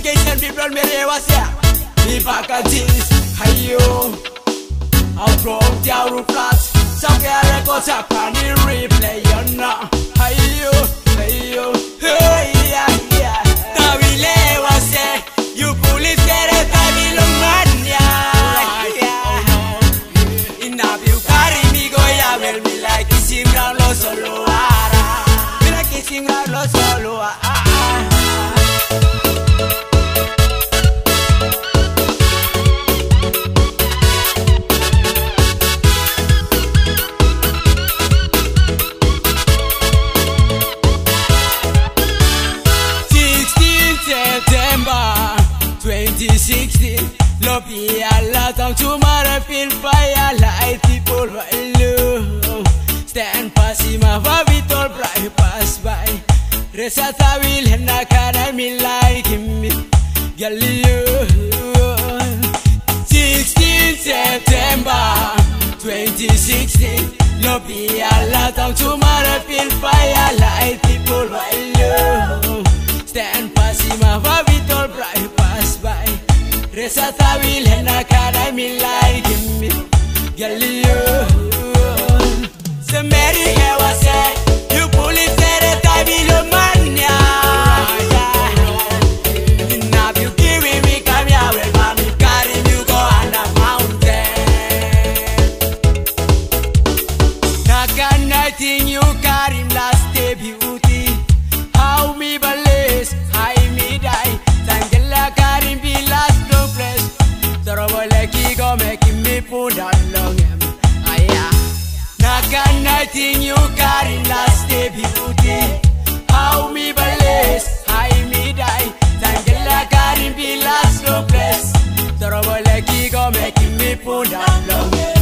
Communication people me there was ya The vacancies Hayo I'll from the flats Some records up the replay know 2016 Lobby Allah tang tomorrow feel fire light people value Stand pasima vavitol bright pass by. Resata will na kana me like me Galileo 16 September 2016 Lobby Allah tang tomorrow feel fire ሬሰታዊል ሄና ካዳሚ ላይ ግሚ ገልዩ ስሜሪ ሄዋሴ ዩፑሊሴሬ ታቢሎ ማንያ Nothing you got him last day beauty. How me. Thing you carry last day beauty. How me by I me die. Tangela got in be last no place. Trouble like go, making me pull down low.